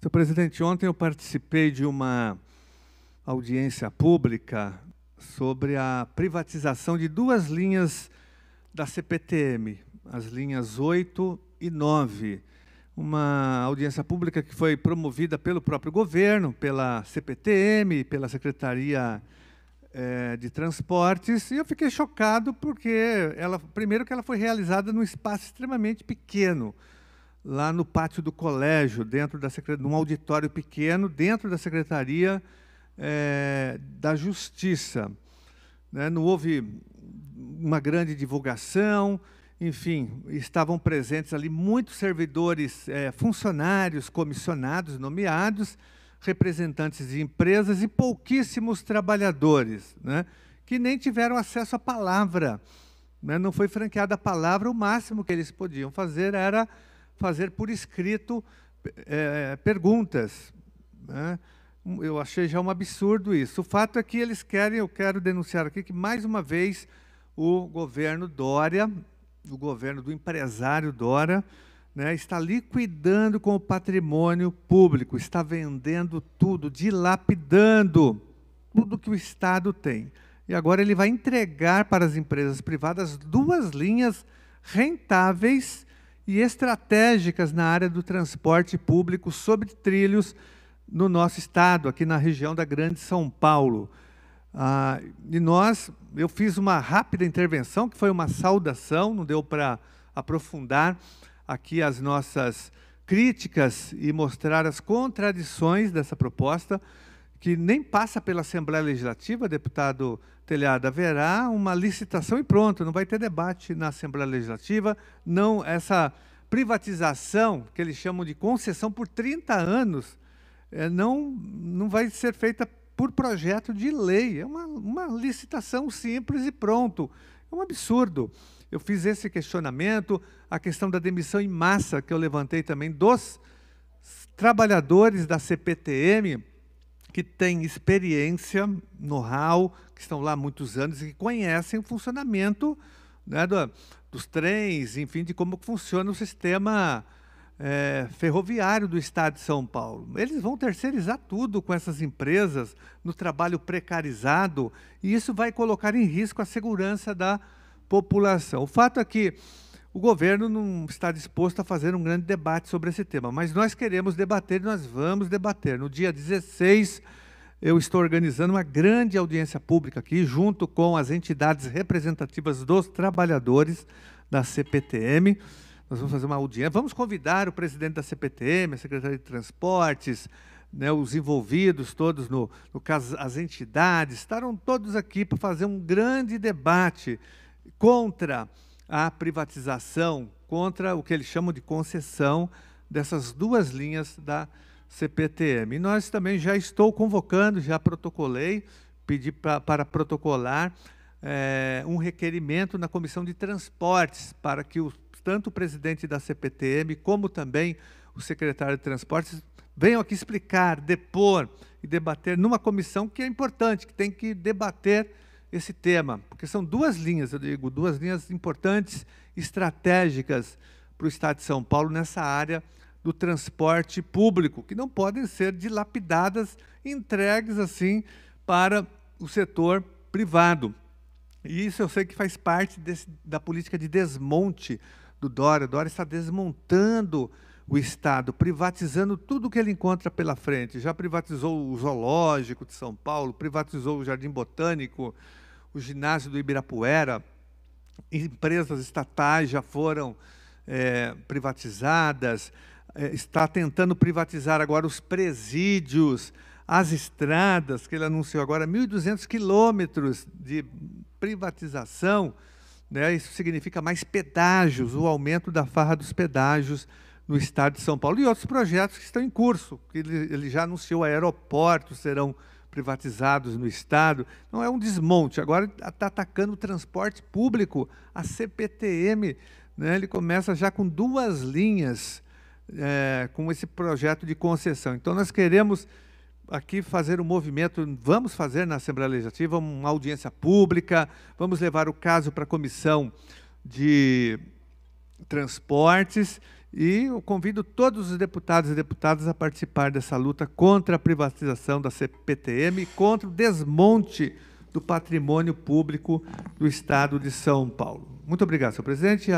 Senhor presidente, ontem eu participei de uma audiência pública sobre a privatização de duas linhas da CPTM, as linhas 8 e 9. Uma audiência pública que foi promovida pelo próprio governo, pela CPTM, pela Secretaria é, de Transportes, e eu fiquei chocado porque ela, primeiro que ela foi realizada num espaço extremamente pequeno, lá no pátio do colégio, dentro da num auditório pequeno, dentro da Secretaria é, da Justiça. Né? Não houve uma grande divulgação, enfim, estavam presentes ali muitos servidores, é, funcionários, comissionados, nomeados, representantes de empresas e pouquíssimos trabalhadores, né? que nem tiveram acesso à palavra. Né? Não foi franqueada a palavra, o máximo que eles podiam fazer era fazer por escrito é, perguntas. Né? Eu achei já um absurdo isso. O fato é que eles querem, eu quero denunciar aqui, que mais uma vez o governo Dória, o governo do empresário Dória, né, está liquidando com o patrimônio público, está vendendo tudo, dilapidando tudo que o Estado tem. E agora ele vai entregar para as empresas privadas duas linhas rentáveis e estratégicas na área do transporte público sobre trilhos no nosso estado, aqui na região da Grande São Paulo. Ah, e nós, eu fiz uma rápida intervenção, que foi uma saudação, não deu para aprofundar aqui as nossas críticas e mostrar as contradições dessa proposta, que nem passa pela Assembleia Legislativa, deputado Telhado, haverá uma licitação e pronto, não vai ter debate na Assembleia Legislativa, não essa privatização, que eles chamam de concessão por 30 anos, é, não, não vai ser feita por projeto de lei, é uma, uma licitação simples e pronto. É um absurdo. Eu fiz esse questionamento, a questão da demissão em massa, que eu levantei também, dos trabalhadores da CPTM, que têm experiência, know-how, que estão lá há muitos anos e que conhecem o funcionamento né, do, dos trens, enfim, de como funciona o sistema é, ferroviário do Estado de São Paulo. Eles vão terceirizar tudo com essas empresas no trabalho precarizado e isso vai colocar em risco a segurança da população. O fato é que o governo não está disposto a fazer um grande debate sobre esse tema, mas nós queremos debater, nós vamos debater. No dia 16 eu estou organizando uma grande audiência pública aqui, junto com as entidades representativas dos trabalhadores da CPTM. Nós vamos fazer uma audiência. Vamos convidar o presidente da CPTM, a secretária de Transportes, né, os envolvidos todos, no, no caso, as entidades, estarão todos aqui para fazer um grande debate contra a privatização, contra o que eles chamam de concessão dessas duas linhas da CPTM. E nós também já estou convocando, já protocolei, pedi pra, para protocolar é, um requerimento na Comissão de Transportes para que o, tanto o presidente da CPTM como também o secretário de Transportes venham aqui explicar, depor e debater numa comissão que é importante, que tem que debater esse tema, porque são duas linhas, eu digo, duas linhas importantes, estratégicas para o Estado de São Paulo nessa área do transporte público, que não podem ser dilapidadas, entregues assim para o setor privado. E isso eu sei que faz parte desse, da política de desmonte do Dória. Dória está desmontando o Estado, privatizando tudo que ele encontra pela frente. Já privatizou o Zoológico de São Paulo, privatizou o Jardim Botânico, o ginásio do Ibirapuera, empresas estatais já foram é, privatizadas, é, está tentando privatizar agora os presídios, as estradas, que ele anunciou agora, 1.200 quilômetros de privatização. Né? Isso significa mais pedágios, o aumento da farra dos pedágios no estado de São Paulo. E outros projetos que estão em curso, ele, ele já anunciou aeroportos serão privatizados no Estado. Não é um desmonte, agora está atacando o transporte público, a CPTM. Né? Ele começa já com duas linhas é, com esse projeto de concessão. Então, nós queremos aqui fazer um movimento, vamos fazer na Assembleia Legislativa uma audiência pública, vamos levar o caso para a Comissão de Transportes E eu convido todos os deputados e deputadas a participar dessa luta contra a privatização da CPTM contra o desmonte do patrimônio público do Estado de São Paulo. Muito obrigado, senhor presidente.